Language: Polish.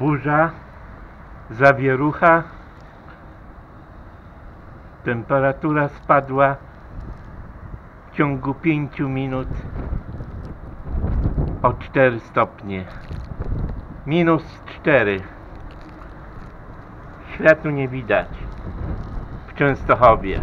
burza, zawierucha. Temperatura spadła w ciągu 5 minut o 4 stopnie. Minus 4. Światu nie widać w Częstochowie.